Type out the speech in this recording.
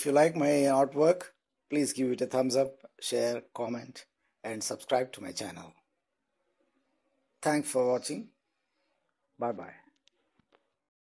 If you like my artwork, please give it a thumbs up, share, comment, and subscribe to my channel. Thanks for watching. Bye bye.